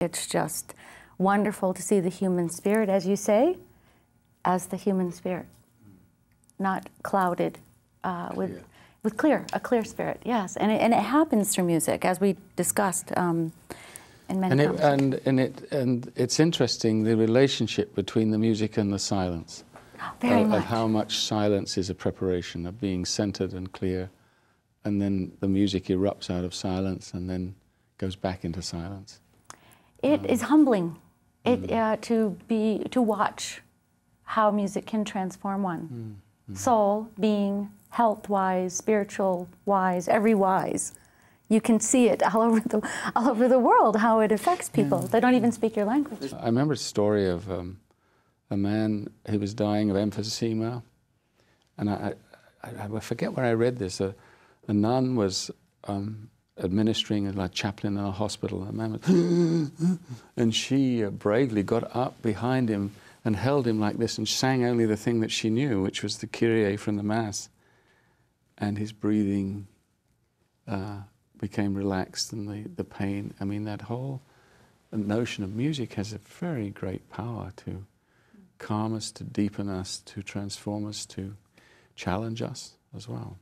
It's just wonderful to see the human spirit, as you say, as the human spirit, not clouded uh, with, Clear. with clear, a clear spirit, yes. And it, and it happens through music, as we discussed um, in many And it, and, and, it, and it's interesting the relationship between the music and the silence. Very of, much. of how much silence is a preparation of being centered and clear. And then the music erupts out of silence and then goes back into silence. It is humbling it, Mm. uh, to be to watch how music can transform one, Mm. soul, being, health wise, spiritual wise, every wise. You can see it all over the all over the world how it affects people. They don't even speak your language. I remember a story of um, a man who was dying of emphysema, and I, I, I forget where I read this. A, a nun was um, administering as like chaplain in a hospital. And she uh, bravely got up behind him and held him like this and sang only the thing that she knew, which was the Kyrie from the Mass. And his breathing uh, became relaxed and the, the pain. I mean, that whole notion of music has a very great power to calm us, to deepen us, to transform us, to challenge us as well.